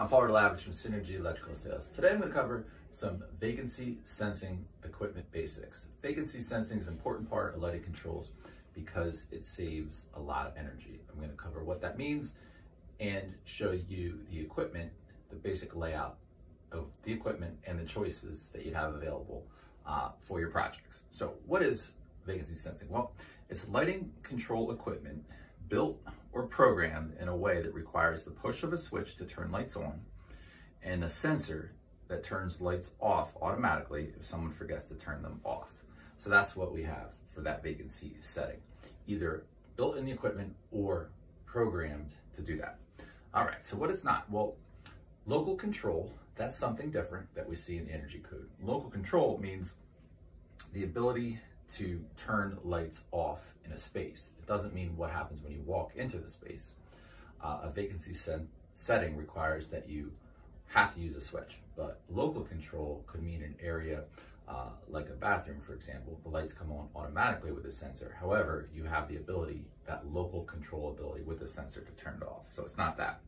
I'm Paul Rudalavage from Synergy Electrical Sales. Today I'm going to cover some vacancy sensing equipment basics. Vacancy sensing is an important part of lighting controls because it saves a lot of energy. I'm going to cover what that means and show you the equipment, the basic layout of the equipment and the choices that you have available uh, for your projects. So what is vacancy sensing? Well, it's lighting control equipment built or programmed in a way that requires the push of a switch to turn lights on and a sensor that turns lights off automatically if someone forgets to turn them off. So that's what we have for that vacancy setting, either built in the equipment or programmed to do that. All right, so what it's not? Well, local control, that's something different that we see in the energy code. Local control means the ability to turn lights off in a space. It doesn't mean what happens when you walk into the space. Uh, a vacancy set setting requires that you have to use a switch, but local control could mean an area uh, like a bathroom, for example, the lights come on automatically with a sensor. However, you have the ability, that local control ability with the sensor to turn it off. So it's not that.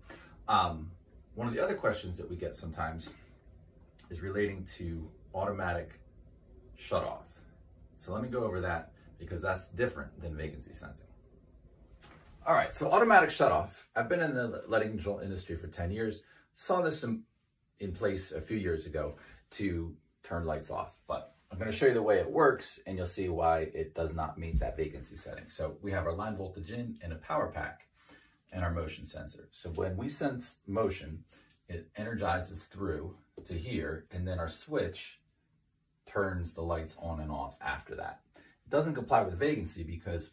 Um, one of the other questions that we get sometimes is relating to automatic shut off. So let me go over that because that's different than vacancy sensing. All right, so automatic shutoff. I've been in the lighting control industry for 10 years. Saw this in, in place a few years ago to turn lights off, but I'm gonna show you the way it works and you'll see why it does not meet that vacancy setting. So we have our line voltage in and a power pack and our motion sensor. So when we sense motion, it energizes through to here and then our switch turns the lights on and off after that. It doesn't comply with vacancy because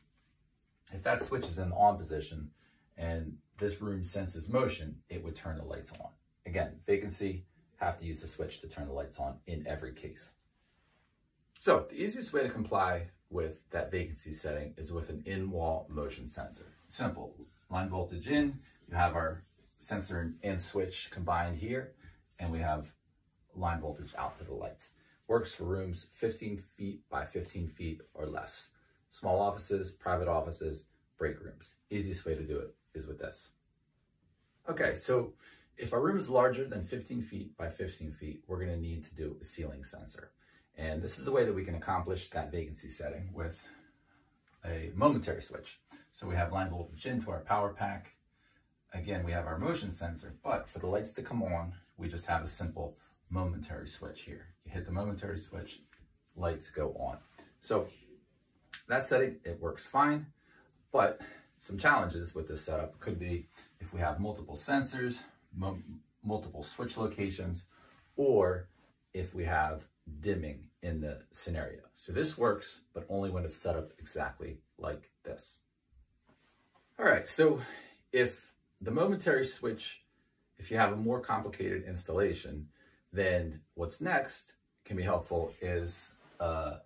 if that switch is in the on position and this room senses motion, it would turn the lights on. Again, vacancy, have to use the switch to turn the lights on in every case. So the easiest way to comply with that vacancy setting is with an in-wall motion sensor. Simple, line voltage in, you have our sensor and switch combined here, and we have line voltage out to the lights. Works for rooms 15 feet by 15 feet or less. Small offices, private offices, break rooms. Easiest way to do it is with this. Okay, so if our room is larger than 15 feet by 15 feet, we're gonna need to do a ceiling sensor. And this is the way that we can accomplish that vacancy setting with a momentary switch. So we have line voltage into our power pack. Again, we have our motion sensor, but for the lights to come on, we just have a simple momentary switch here. Hit the momentary switch, lights go on. So that setting, it works fine, but some challenges with this setup could be if we have multiple sensors, multiple switch locations, or if we have dimming in the scenario. So this works, but only when it's set up exactly like this. All right, so if the momentary switch, if you have a more complicated installation, then what's next can be helpful is uh,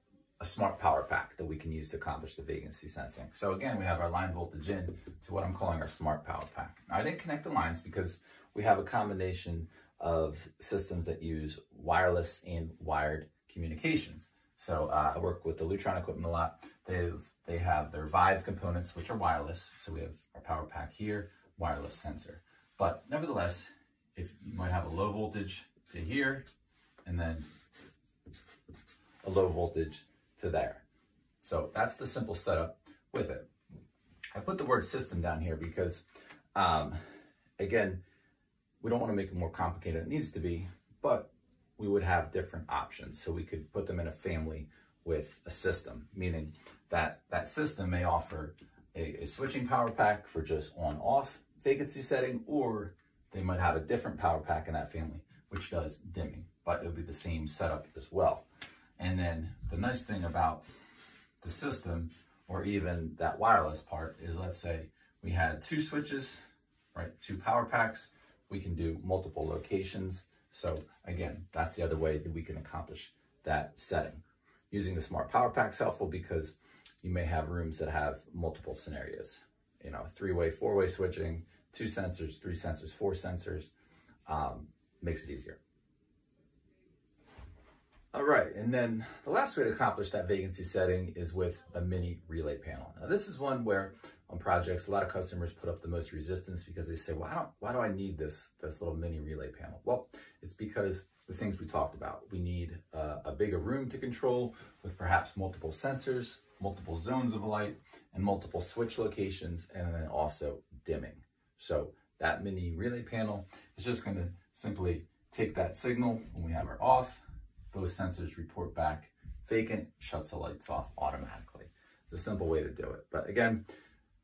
a smart power pack that we can use to accomplish the vacancy sensing. So again, we have our line voltage in to what I'm calling our smart power pack. Now I didn't connect the lines because we have a combination of systems that use wireless and wired communications. So uh, I work with the Lutron equipment a lot. They've, they have their Vive components, which are wireless. So we have our power pack here, wireless sensor. But nevertheless, if you might have a low voltage to here, and then a low voltage to there. So that's the simple setup with it. I put the word system down here because, um, again, we don't want to make it more complicated than it needs to be, but we would have different options. So we could put them in a family with a system, meaning that that system may offer a, a switching power pack for just on-off vacancy setting, or they might have a different power pack in that family which does dimming, but it'll be the same setup as well. And then the nice thing about the system or even that wireless part is let's say we had two switches, right? Two power packs. We can do multiple locations. So again, that's the other way that we can accomplish that setting. Using the smart power pack is helpful because you may have rooms that have multiple scenarios, you know, three-way, four-way switching, two sensors, three sensors, four sensors. Um, makes it easier. All right, and then the last way to accomplish that vacancy setting is with a mini relay panel. Now this is one where on projects. A lot of customers put up the most resistance because they say, well, I don't, why do I need this, this little mini relay panel? Well, it's because the things we talked about. We need uh, a bigger room to control with perhaps multiple sensors, multiple zones of light, and multiple switch locations, and then also dimming. So that mini relay panel is just going to simply take that signal when we have her off. Those sensors report back vacant, shuts the lights off automatically. It's a simple way to do it. But again,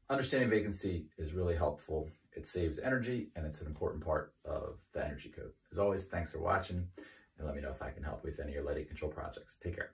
understanding vacancy is really helpful. It saves energy and it's an important part of the energy code. As always, thanks for watching and let me know if I can help with any of your lighting control projects. Take care.